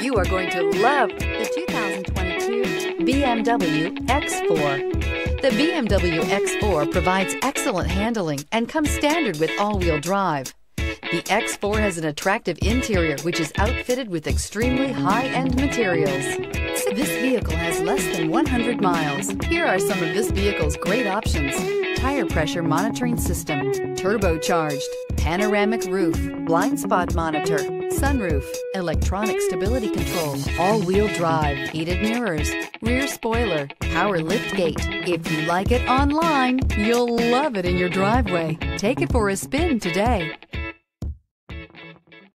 You are going to love the 2022 BMW X4. The BMW X4 provides excellent handling and comes standard with all-wheel drive. The X4 has an attractive interior which is outfitted with extremely high-end materials. Less than 100 miles. Here are some of this vehicle's great options. Tire pressure monitoring system, turbocharged, panoramic roof, blind spot monitor, sunroof, electronic stability control, all-wheel drive, heated mirrors, rear spoiler, power lift gate. If you like it online, you'll love it in your driveway. Take it for a spin today.